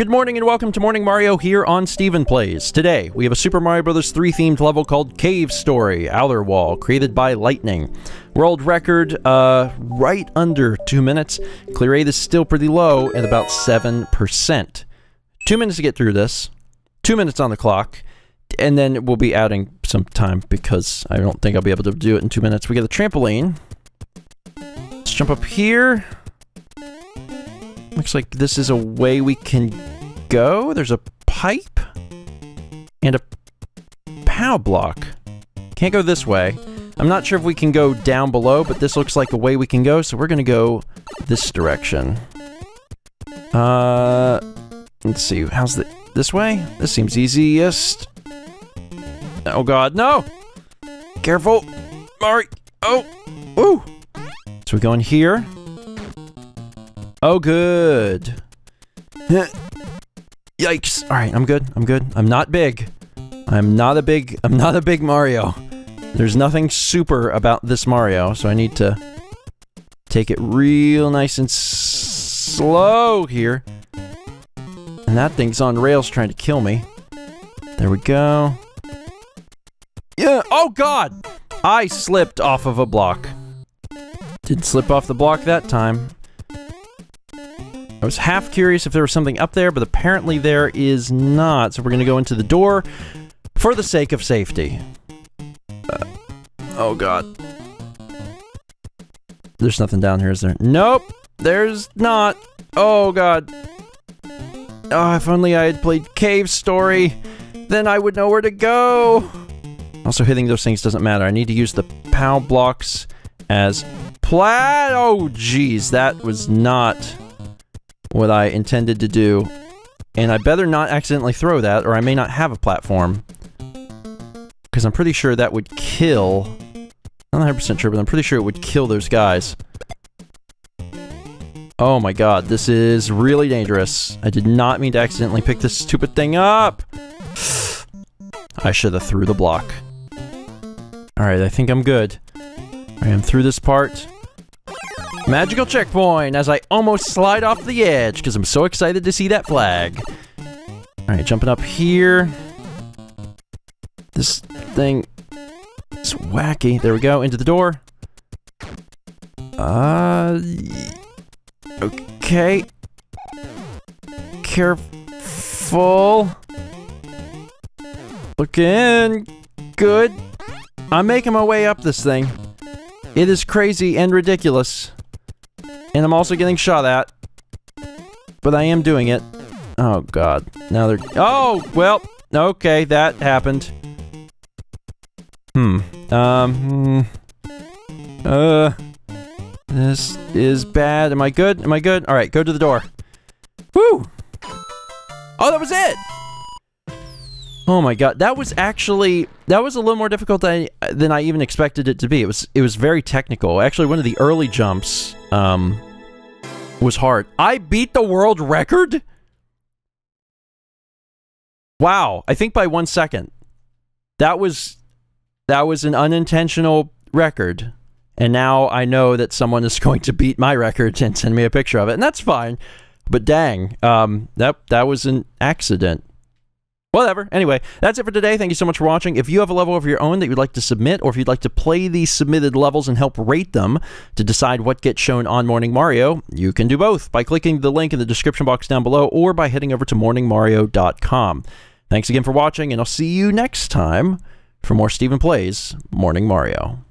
Good morning and welcome to Morning Mario here on Stephen Plays. Today, we have a Super Mario Bros. 3 themed level called Cave Story Outer Wall, created by Lightning. World record, uh, right under 2 minutes. Clear rate is still pretty low at about 7%. 2 minutes to get through this, 2 minutes on the clock, and then we'll be adding some time because I don't think I'll be able to do it in 2 minutes. We get a trampoline. Let's jump up here. Looks like this is a way we can go. There's a pipe and a POW block. Can't go this way. I'm not sure if we can go down below, but this looks like a way we can go, so we're gonna go this direction. Uh, let's see, how's the, this way? This seems easiest. Oh god, no! Careful! Mari! Oh! Woo! So we go in here. Oh, good. Yikes. All right, I'm good. I'm good. I'm not big. I'm not a big, I'm not a big Mario. There's nothing super about this Mario, so I need to take it real nice and slow here. And that thing's on rails trying to kill me. There we go. Yeah, oh god! I slipped off of a block. Didn't slip off the block that time. I was half curious if there was something up there, but apparently there is not. So we're going to go into the door for the sake of safety. Uh, oh god. There's nothing down here, is there? Nope! There's not! Oh god. Oh, if only I had played Cave Story, then I would know where to go! Also, hitting those things doesn't matter. I need to use the POW blocks as plat- Oh, jeez, that was not what I intended to do. And I better not accidentally throw that, or I may not have a platform. Because I'm pretty sure that would kill... Not 100% sure, but I'm pretty sure it would kill those guys. Oh my god, this is really dangerous. I did not mean to accidentally pick this stupid thing up! I should have threw the block. Alright, I think I'm good. I am through this part. Magical checkpoint as I almost slide off the edge because I'm so excited to see that flag. Alright, jumping up here. This thing is wacky. There we go, into the door. Uh... Okay. Careful. Looking good. I'm making my way up this thing. It is crazy and ridiculous. And I'm also getting shot at. But I am doing it. Oh, God. Now they're... Oh, well, okay, that happened. Hmm. Um, hmm. Uh... This is bad. Am I good? Am I good? Alright, go to the door. Woo! Oh, that was it! Oh my god, that was actually that was a little more difficult than I, than I even expected it to be. It was it was very technical. Actually, one of the early jumps um, was hard. I beat the world record? Wow, I think by one second. That was that was an unintentional record. And now I know that someone is going to beat my record and send me a picture of it, and that's fine. But dang, um, that that was an accident. Whatever. Anyway, that's it for today. Thank you so much for watching. If you have a level of your own that you'd like to submit, or if you'd like to play these submitted levels and help rate them to decide what gets shown on Morning Mario, you can do both by clicking the link in the description box down below or by heading over to morningmario.com. Thanks again for watching, and I'll see you next time for more Stephen Plays Morning Mario.